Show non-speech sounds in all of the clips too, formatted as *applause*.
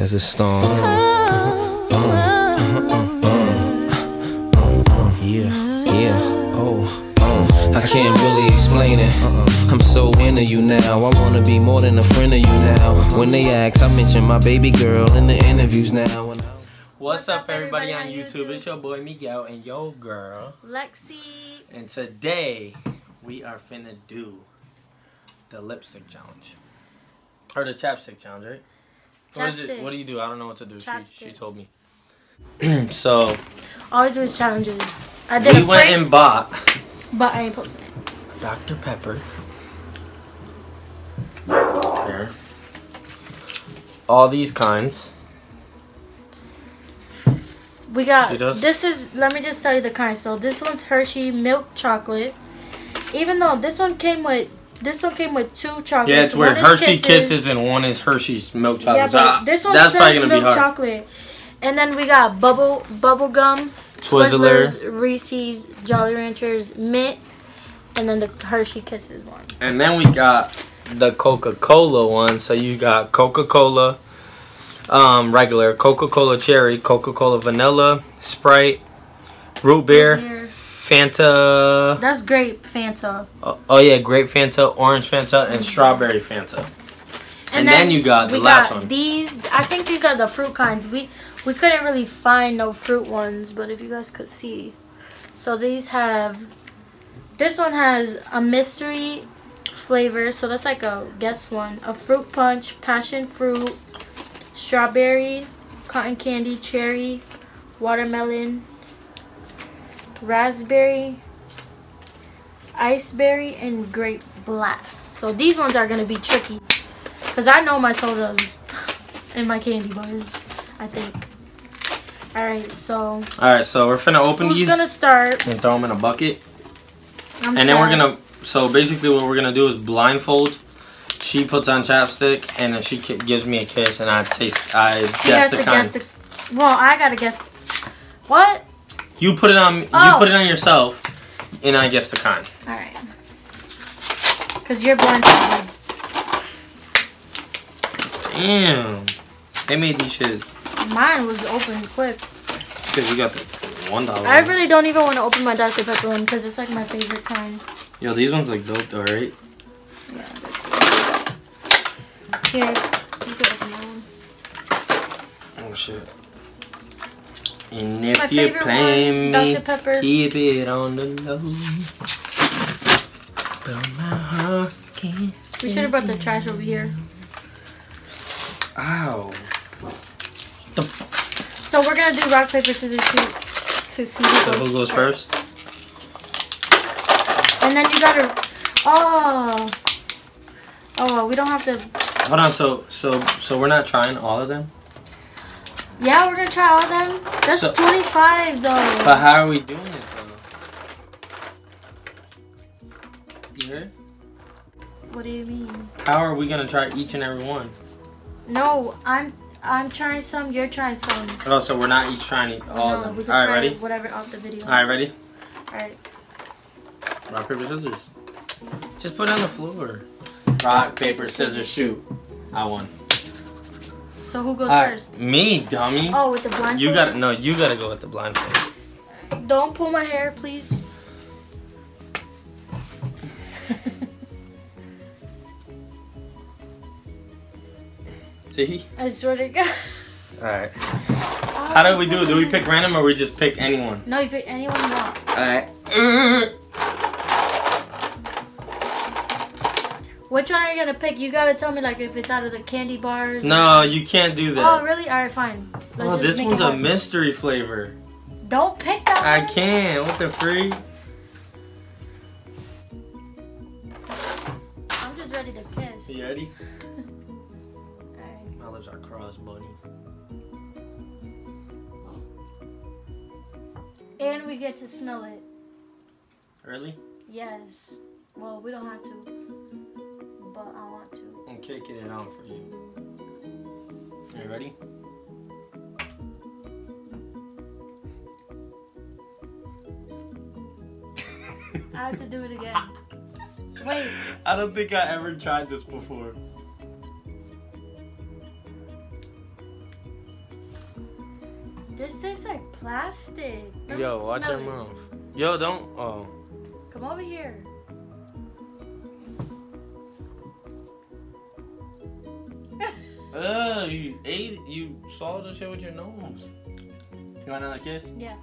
There's a storm. Yeah, yeah, oh, oh. I can't really explain it. Uh-uh. I'm so into you now. I wanna be more than a friend of you now. When they ask, I mention my baby girl in the interviews now. What's up, everybody, on YouTube? It's your boy Miguel and yo girl. Lexi. And today we are finna do the lipstick challenge. Or the chapstick challenge, right? What, it, what do you do? I don't know what to do. She, she told me. *clears throat* so All I do is challenges. I did we a went and bought but I ain't posting it. Dr. Pepper. All these kinds. We got this is let me just tell you the kind. So this one's Hershey milk chocolate. Even though this one came with this one came with two chocolates. Yeah, it's where Hershey kisses. and one is Hershey's milk chocolate. Yeah, but uh, this one that's says probably milk hard. chocolate. And then we got bubble bubble gum, Twizzler. Twizzlers, Reese's, Jolly Ranchers, mint, and then the Hershey Kisses one. And then we got the Coca Cola one. So you got Coca Cola, um, regular, Coca Cola cherry, Coca Cola vanilla, Sprite, root beer, Beer. Fanta. That's grape Fanta. Oh, oh yeah, grape Fanta, orange Fanta, and mm-hmm. strawberry Fanta. And then you got the we last got one. These, I think these are the fruit kinds. We we couldn't really find no fruit ones, but if you guys could see, so these have. This one has a mystery flavor, so that's like a guess one. A fruit punch, passion fruit, strawberry, cotton candy, cherry, watermelon, raspberry, iceberry, and grape blast. So these ones are gonna be tricky. Cause I know my sodas and my candy bars. I think. All right, so All right, so we're finna open these. who's these gonna start? and throw them in a bucket. I'm And then we're gonna. So basically, what we're gonna do is blindfold. She puts on chapstick, and then she gives me a kiss, and I taste. I guess the to kind. guess the. Well, I gotta guess. What? You put it on. You Oh. put it on yourself, and I guess the kind. All right. Cause you're blindfolded. Damn. They made these shits Mine was open quick. because you got the one dollar. I really don't even want to open my Dr Pepper one because it's like my favorite kind. Yo, these ones look dope though, right? Here, you can open that one. Oh shit. And My if you favorite play one, me, Dr Pepper. keep it on the low. But my heart can't. We should have brought the trash over here. Ow. So we're gonna do rock paper scissors shoot to see who So goes, who goes first? And then you gotta. Oh. Oh, we don't have to. Hold on. So so so we're not trying all of them. Yeah, we're gonna try all of them. That's So- 25 though. But how are we doing it though? You heard? What do you mean? How are we gonna try each and every one? No, I'm I'm trying some. You're trying some. Oh, so we're not each trying all no, of them. we All can right, ready? whatever off the video. All right, ready? All right. Rock paper scissors. Just put it on the floor. Rock paper scissors shoot. I won. So who goes right, first? Me, dummy. Oh, with the blindfold. You gotta no. You gotta go with the blindfold. Don't pull my hair, please. *laughs* See? I swear to God. All right. *laughs* How do we do it? Do we pick random or we just pick anyone? No, you pick anyone you want. All *laughs* Which one are you gonna pick? You gotta tell me like if it's out of the candy bars. No, you can't do that. Oh really? All right, fine. Let's Oh, this one's a mystery flavor. Don't pick that I one. can't. What the freak? I'm just ready to kiss. You ready? Alright. *laughs* *laughs* My lips are crossed, buddy. And we get to smell it. Really? Yes. Well, we don't have to. Kicking it on for you. Are you ready? *laughs* I have to do it again. *laughs* Wait. I don't think I ever tried this before. This tastes like plastic. Let Yo, watch smell your it. mouth. Yo, don't. Oh. Come over here. Ugh, you ate it. You swallowed the shit with your nose. You want another kiss? Yeah.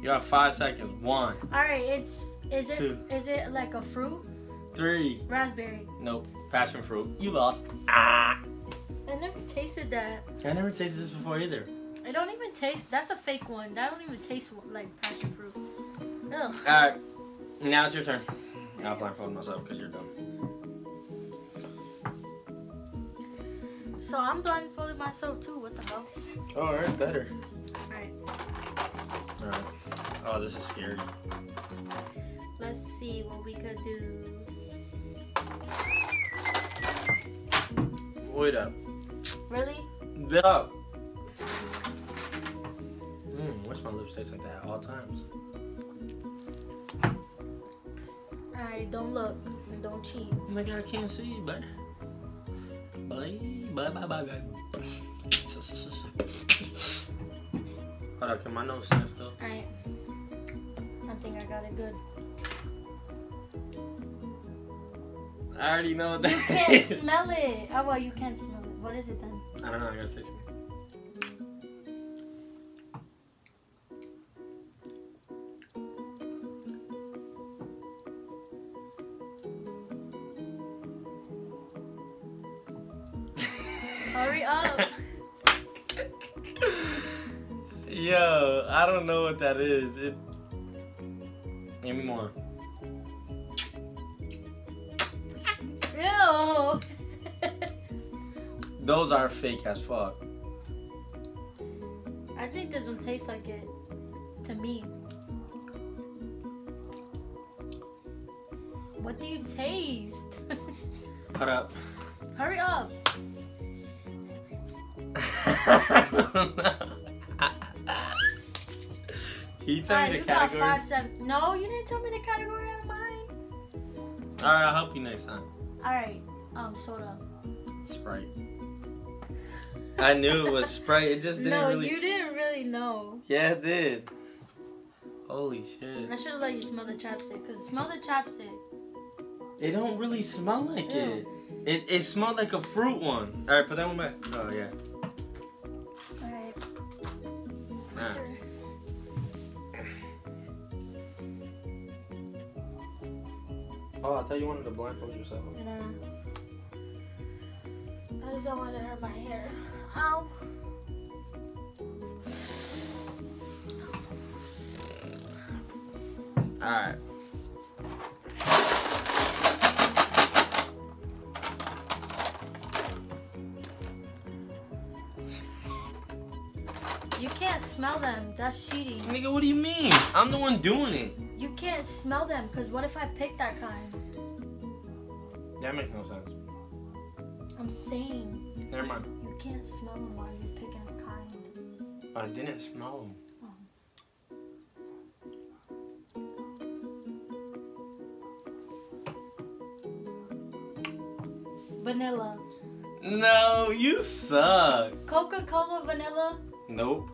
You got five seconds. One, All right. It's is it Two. is it like a fruit? three. Raspberry. Nope. Passion fruit. You lost. Ah. I never tasted that. I never tasted this before either. It don't even taste. That's a fake one. That don't even taste like passion fruit. Ugh. Alright. Now it's your turn. I'll blindfold myself because you're done. So I'm blindfolding myself too. What the hell? Oh, Alright, better. Alright. Alright. Oh, this is scary. Let's see what we could do. Wait up. Really? Up. Mmm, what's my lips taste like that at all times? Alright. Don't look and don't cheat. My god, I can't see, but. Bye, bye, bye, bye, bye. Hold on, can my nose sniff though? Alright. I think I got it good. I already know what You can't is. smell it. Oh well, you can't smell it. What is it then? I don't know, I gotta fix me. Is. It. Give me more. Ew. Those are fake as fuck. I think this one tastes like it to me. What do you taste? *laughs* Hold up. Hurry up. *laughs* You tell Alright, me you the got category? five seven. No, you didn't tell me the category out of mine. Alright, I'll help you next time. Alright, um, soda. Sprite. I knew it was Sprite. It just *laughs* didn't No, really. you didn't really know. Yeah, it did. Holy shit. I should have let you smell the chapstick, cause smell the chapstick. It don't really smell like Ew. it. It it smelled like a fruit one. Alright, put that one back. Oh yeah. Alright. Ah. turn. Oh, I thought you wanted to blindfold yourself. Nah. I just don't want to hurt my hair. Ow. Alright. You can't smell them. That's cheating. Nigga, what do you mean? I'm the one doing it. Can't smell them, cause what if I pick that kind? That makes no sense. I'm saying Never mind. you can't smell them while you're picking a kind. I didn't smell them. Oh. Vanilla. No, you suck. Coca-Cola vanilla. Nope.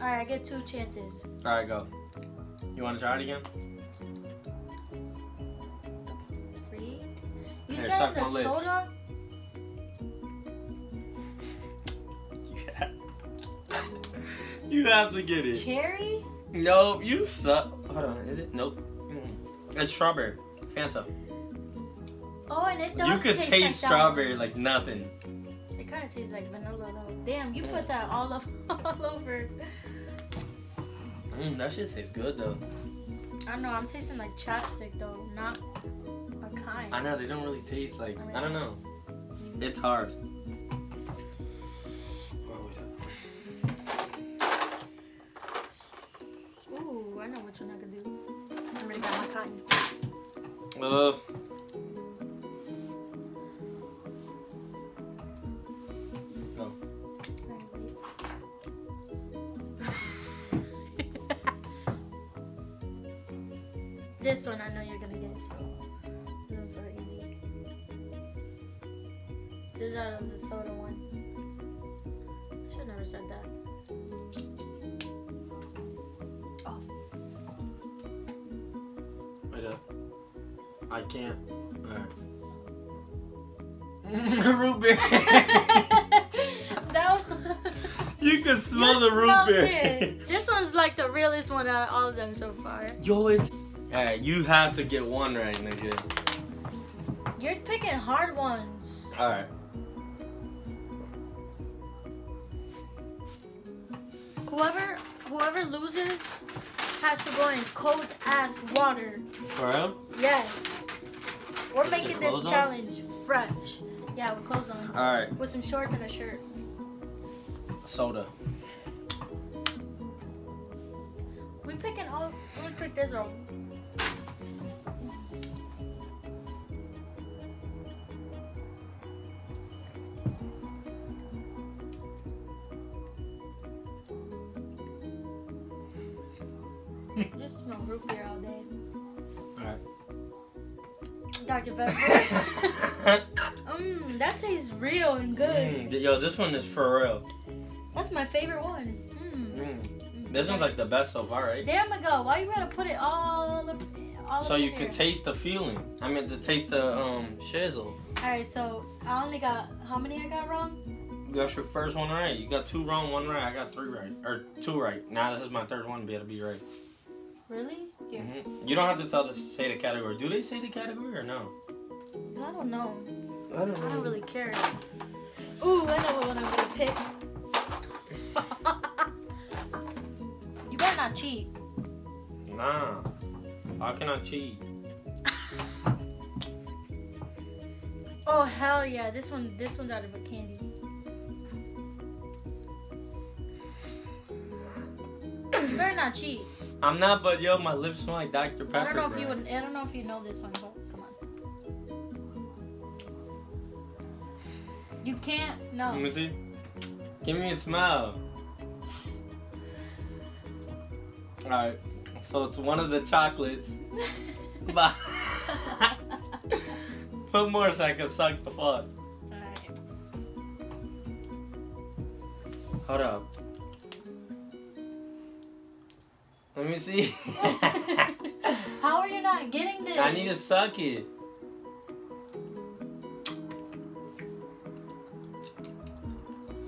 All right, I get two chances. Alright, go. You want to try it again? Three. You Here, said the soda. *laughs* you have to get it. Cherry. Nope, you suck. Hold on, is it? Nope. Mm. It's strawberry. Fanta. Oh, and it does You could taste, taste like strawberry like nothing. It kind of tastes like vanilla though. Damn, you put that all up, *laughs* all over. Mm, that shit tastes good though. I don't know. I'm tasting like chapstick though, not a kind. I know they don't really taste like. I don't know. It's hard. Ooh, I know which one I could do. I already got my cotton. Uh, this one I know you're gonna get, so one's so easy. This out of the soda one. I Should have never said that. Oh. Wait up. I can't. Alright. *laughs* root beer. *laughs* that one. *laughs* you can smell You the root beer. it. This one's like the realest one out of all of them so far. Yo, it's. Alright, you have to get one right, nigga. You're picking hard ones. Alright. Whoever whoever loses has to go in cold ass water. For real? Yes. We're making this on? challenge fresh. Yeah, with clothes on. Alright, With some shorts and a shirt. soda. We picking all gonna pick this one. Root beer all day. Alright. Dr. Pepper. *laughs* Mmm, that tastes real and good. Mm, yo, this one is for real. That's my favorite one. Mmm. Mm. This one's like the best so far, right? Damn it, go. Why you gotta put it all up? All So up you can taste the feeling. I mean, to taste the um shizzle. Alright, so I only got how many I got wrong? You got your first one right. You got two wrong, one right. I got three right, or two right. Now this is my third one to be able to be right. Really? Here. hmm You don't have to tell the say the category. Do they say the category or no? I don't know. I don't know. I don't really care. Ooh, I know what one I'm gonna pick. *laughs* you better not cheat. Nah. How can I cheat? *laughs* Oh hell yeah! This one, this one's out of a candy. You better not cheat. I'm not, but yo, my lips smell like Dr. Pepper. I don't know if bro. you would. I don't know if you know this one, but come on. You can't. No. Let me see. Give me a smell. Alright. So it's one of the chocolates. *laughs* But *laughs* put more so I can suck the fuck. Alright. Hold up. Let me see. *laughs* How are you not getting this? I need to suck it.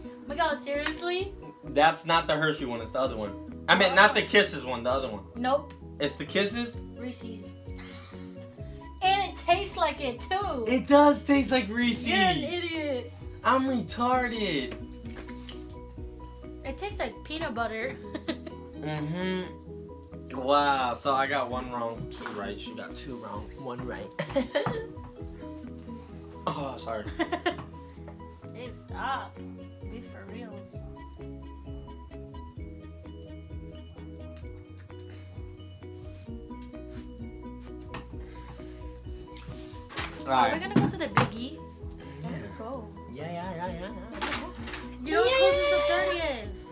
Oh my god, seriously? That's not the Hershey one, it's the other one. I meant not the kisses one, the other one. Nope. It's the kisses? Reese's. And it tastes like it too. It does taste like Reese's. You're an idiot. I'm retarded. It tastes like peanut butter. *laughs* Mm-hmm. Wow, so I got one wrong, two right. You got two wrong, one right. *laughs* *laughs* oh, sorry. *laughs* Dave, stop. Be for reals. All right. We're gonna go to the biggie. Let's go. Yeah, yeah, yeah, yeah. You know it closes the thirtieth.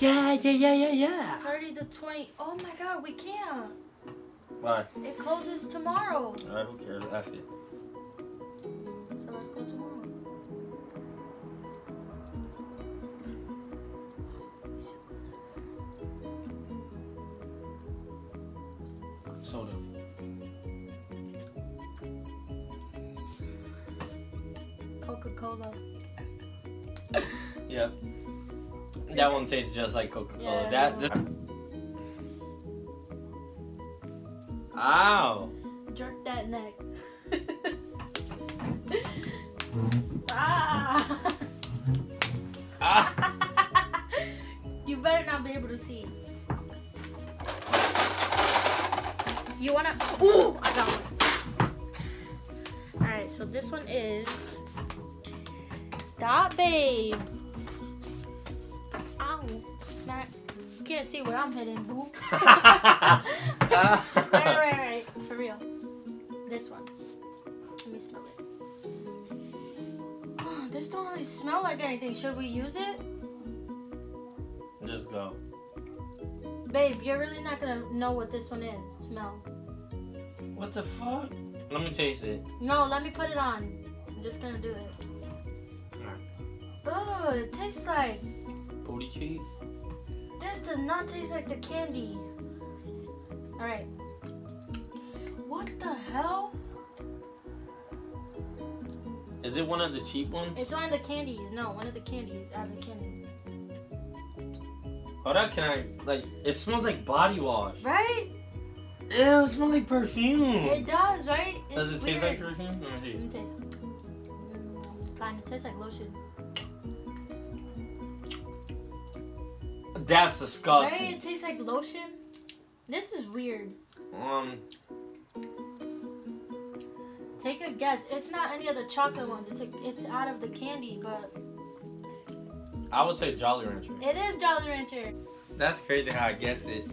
Yeah, yeah, yeah, yeah, yeah. It's already the twenty. Oh my god, we can't. Why? It closes tomorrow. Alright, who cares? F it. So let's go tomorrow. Soda. Coca Cola. *laughs* Yep. That one tastes just like Coca-Cola. Yeah, I that. Know. this- Ow. Jerk that neck. Stop. Ah. *laughs* you better not be able to see. You wanna? Ooh, I got one. All right, so this one is. Stop, babe. Ow, smack. You can't see what I'm hitting, boo. *laughs* *laughs* right, right, *laughs* right. For real. This one. Let me smell it. Oh, this don't really smell like anything. Should we use it? Just go. Babe, you're really not gonna know what this one is. Smell. What the fuck? Let me taste it. No, let me put it on. I'm just gonna do it. Oh, it tastes like. Booty cheese. This does not taste like the candy. Alright. What the hell? Is it one of the cheap ones? It's one of the candies. No, one of the candies out of the candy. Hold on, can I like? It smells like body wash. Right? Ew, it smells like perfume. It does, right? It's Does it taste like perfume? Let me see. Let me taste. Fine, it tastes like lotion. That's disgusting. Right? disgusting. It tastes like lotion. This is weird. Um, Take a guess. It's not any of the chocolate ones. It's a, it's out of the candy, but I would say Jolly Rancher. it is Jolly Rancher. That's crazy how I guessed it.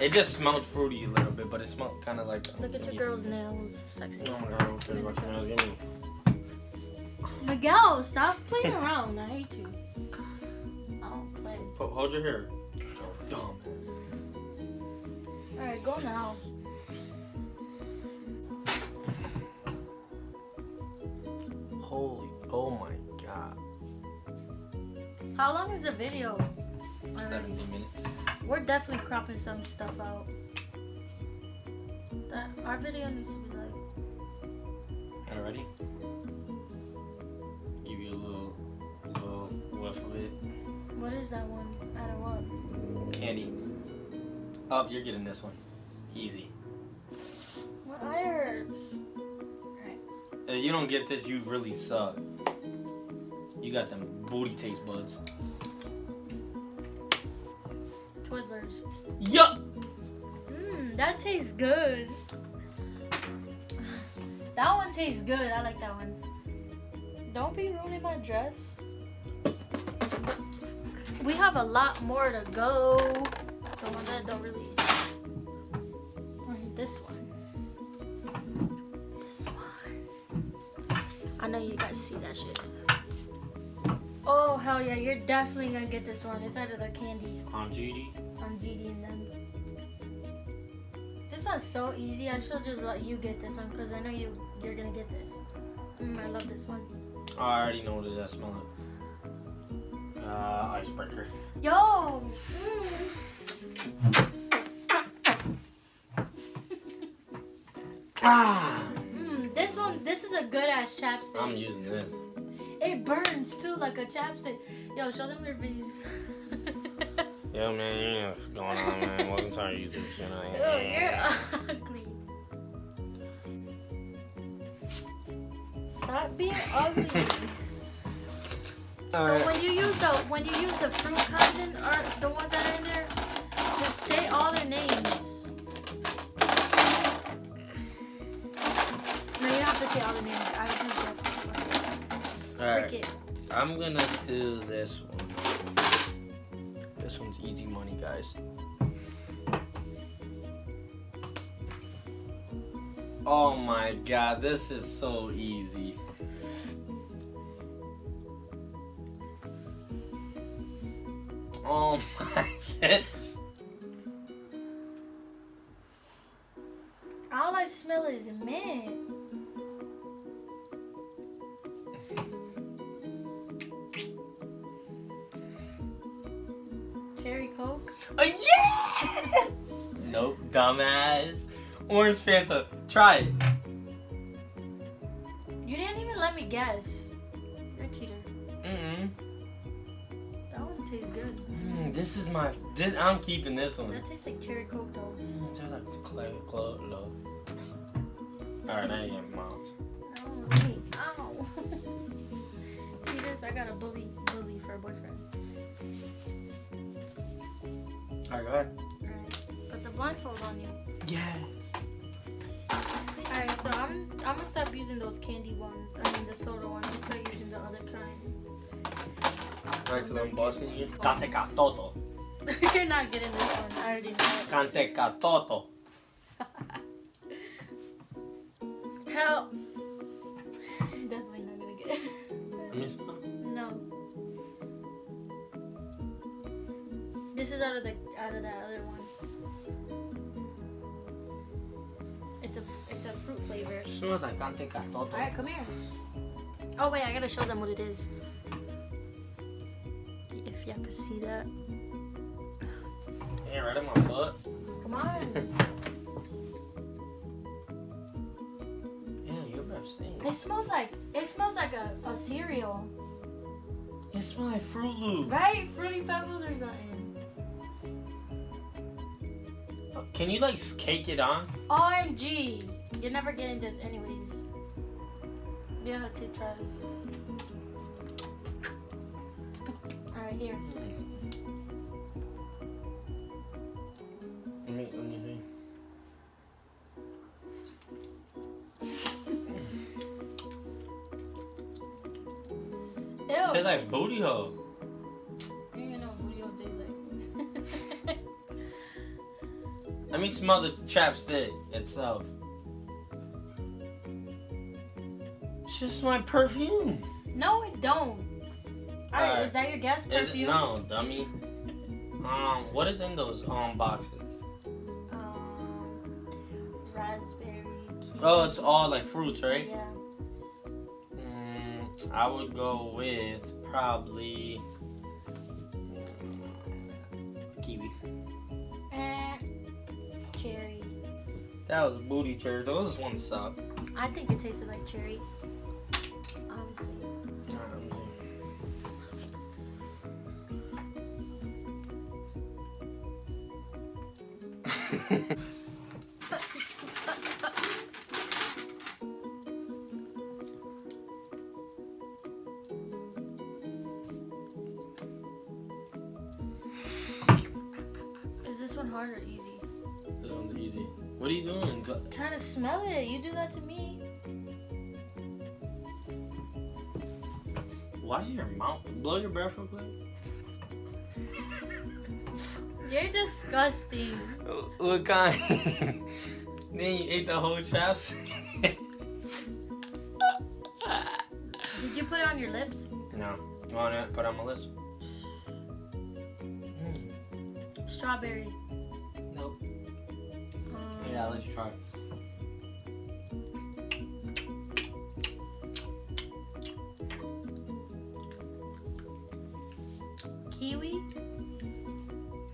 It just smelled fruity a little bit, but it smelled kind of like. Look at your girl's nails, sexy. Oh my god, what's this? What's this? Give me. Miguel, stop playing around. I hate you. I don't play. Ho- Hold your hair. Dumb. All right, go now. Holy, oh my god. How long is the video? Already. 17 minutes. We're definitely cropping some stuff out. That our video needs to be like. Alright, ready? Give you a little, little whiff of it. What is that one? Out of what? Candy. Oh, you're getting this one. Easy. My eye hurts. If you don't get this, you really suck. You got them booty taste buds. Twizzlers. Yup! Mmm, that tastes good. That one tastes good. I like that one. Don't be ruining my dress. We have a lot more to go. The one that don't really. That shit. Oh hell yeah! You're definitely gonna get this one. It's out of the candy On GD? On GD and them. This one's so easy. I should just let you get this one because I know you you're gonna get this. Mm, I love this one. Oh, I already know what it is. I smell it. Uh, icebreaker. Yo. Mm. Ah! Good ass chapstick. I'm using this. it burns too like a chapstick. Yo, show them your face. *laughs* Yo, man, you know what's going on, man. *laughs* Welcome to our YouTube channel. Yo, you're ugly. Stop being ugly. *laughs* So Alright. when you use the when you use the fruit content or the ones that are in there, just say all their names. Say all the names. I just guess. Alright. I'm gonna do this one. This one's easy money, guys. Oh my god, this is so easy. Oh my god. *laughs* All I smell is mint. Dumbass. Orange Fanta. Try it. You didn't even let me guess. You're a cheater. Mm-mm. That one tastes good. Mm, this is my. This, I'm keeping this one. That tastes like cherry Coke though. Mm, just like clay, clay, love. Alright, now you have moms. Oh, wait. Ow. *laughs* See this? I got a bully bully for a boyfriend. Alright, go ahead. Alright. Put the blindfold on you. Yeah. Alright, so I'm I'm gonna stop using those candy ones. I mean the soda ones and start using the other kind. Alright, cause I'm bossing you. Kante toto. *laughs* You're not getting this one. I already know Kante ka toto. *laughs* Help. Definitely not gonna get it. Let. No. This is out of the out of that Smells like toto. Alright, come here. Oh wait, I gotta show them what it is. If y'all can see that. Yeah, right in my butt. Come on. Yeah, your breath stinks. it smells like it smells like a, a cereal. It smells like Fruit Loop. Right? Fruity Pebbles or something. Can you like cake it on? OMG. You're never getting this anyways. You have to try. Alright, here. Let me, let me see. Tastes like booty hole. I don't even know what booty hole tastes like. *laughs* Let me smell the chapstick itself. Just my perfume. no, it don't. Alright, Alright. is that your guess? Is it? Perfume? No, dummy. Um, what is in those um boxes? Um, raspberry. Kiwi. Oh, it's all like fruits, right? Yeah. Mm, I would go with probably mm, kiwi. Eh, cherry. That was booty cherry. Those ones suck. I think it tasted like cherry. What kind? *laughs* then you ate the whole chapstick. Did you put it on your lips? no. You want to put it on my lips? Mm, Strawberry. nope. Um, Yeah, let's try. Kiwi?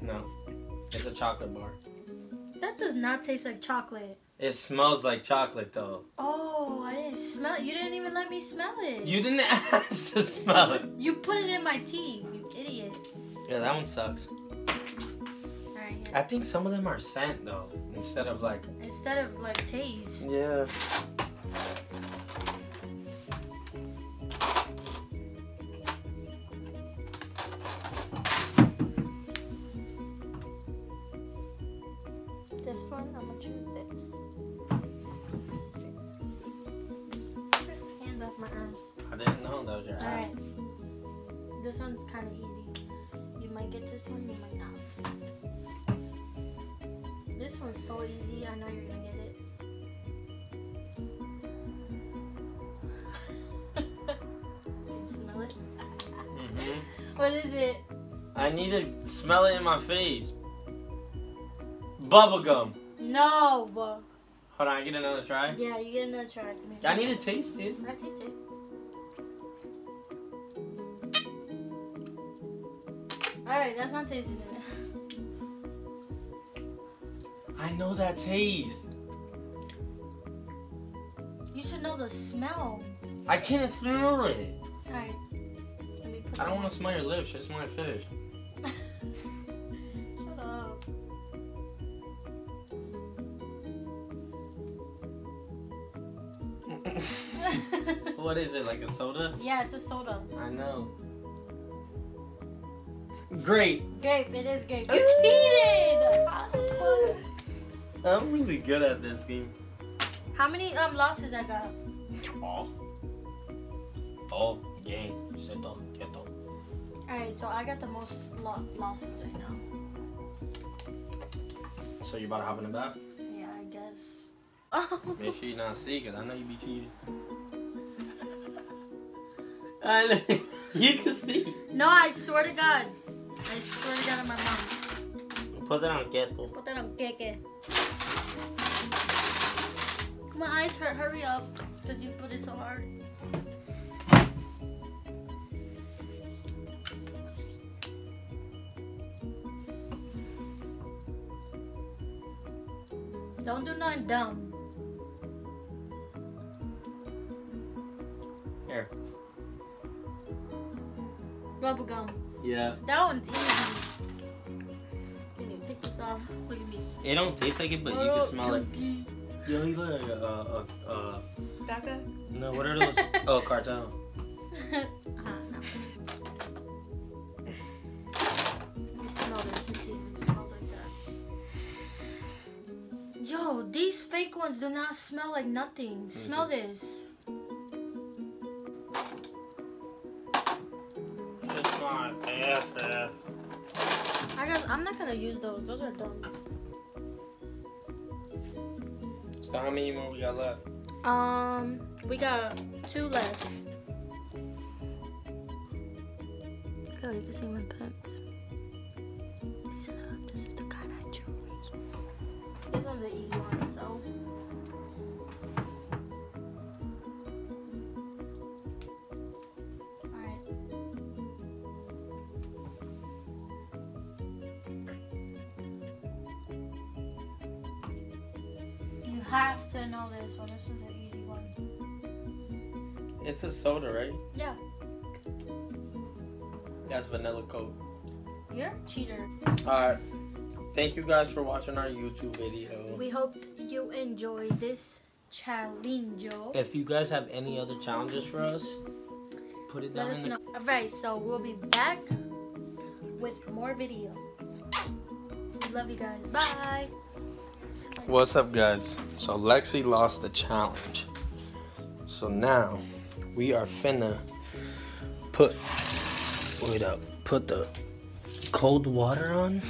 No. It's a chocolate bar. That does not taste like chocolate. It smells like chocolate though. Oh, I didn't smell it. You didn't even let me smell it. You didn't *laughs* ask to smell it. You put it in my tea, you idiot. Yeah, that one sucks. I think some of them are scent though, instead of like. Instead of like taste. Yeah. One's kind of easy. You might get this one, you might not. This one's so easy. I know you're gonna get it. Can *laughs* you smell it? hmm What is it? I need to smell it in my face. Bubblegum. No. Hold on, I get another try. Yeah, you get another try. I need to taste it. I taste it. That's not tasting it. I know that taste. You should know the smell. I can't smell it. Alright. Let me put I don't want to smell your lips. Just smell my fish. Shut up. *laughs* *laughs* what is it? Like a soda? yeah, it's a soda. I know. Great. Grape, it is grape. You cheated! I'm really good at this game. How many um losses I got? All. All game. Seto, quieto. Alright, so I got the most lo- losses right now. So you about to hop in the back? Yeah, I guess. Oh. *laughs* Make sure you not see, cause I know you be cheating. *laughs* *laughs* I know. You can see. No, I swear to God. I swear to God, on my mom. Put that on keto. Put that on keke. My eyes hurt. Hurry up, because you put it so hard. Don't do nothing dumb. Here. Bubble gum. Yeah. That one's easy. Can you take this off? Look at me. It don't taste like it, but you Oh, can smell it. Yo, you look like a, uh, uh, uh, Becca? no, what are *laughs* those? oh, cartel. *laughs* uh, no. Let me smell this and see if it smells like that. Yo, these fake ones do not smell like nothing. Smell this. I'm not gonna use those. Those are dumb. So how many more we got left? Um, we got two left. Thank you guys for watching our YouTube video. We hope you enjoy this challenge. If you guys have any other challenges for us, put it Let down us in know. the Alright, so we'll be back with more videos. Love you guys. Bye. What's up, guys? So Lexi lost the challenge. So now we are finna put wait up, put the cold water on.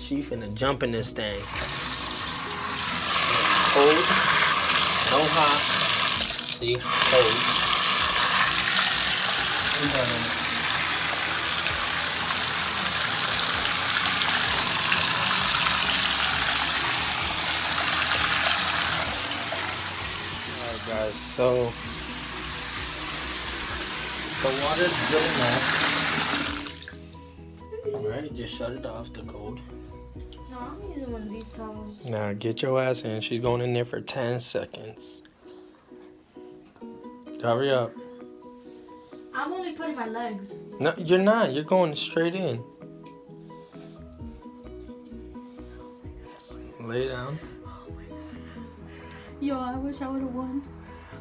She finna jump in this thing. Cold, no hot. See, cold. And then Alright guys, so the water's good enough. Alright, just shut it off the cold. No, I'm using one of these towels. Now get your ass in. She's going in there for 10 seconds. Hurry up. I'm only putting my legs. No, you're not. You're going straight in. Lay down. Yo, I wish I would have won.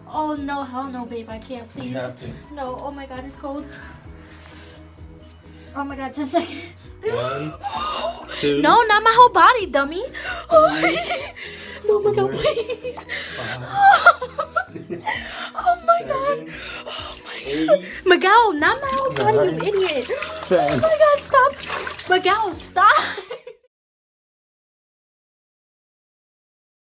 Oh no, hell no, babe. I can't, please. You have to. No, oh my god, it's cold. Oh my god, 10 seconds. One, two, *gasps* No, not my whole body, dummy. no, my god, please. oh my god. *laughs* Oh, oh my eight, god. Miguel, not my whole body, you idiot. Oh my god, stop. Miguel, stop. *laughs*